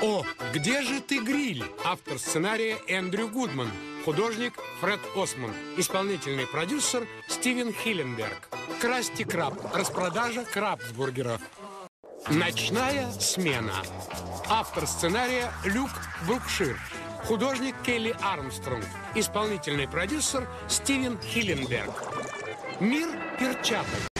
О, где же ты, гриль? Автор сценария Эндрю Гудман. Художник Фред Осман. Исполнительный продюсер Стивен Хилленберг. Красти Краб. Распродажа крабсбургеров. Ночная смена. Автор сценария Люк Брукшир. Художник Келли Армстронг. Исполнительный продюсер Стивен Хилленберг. Мир перчаток.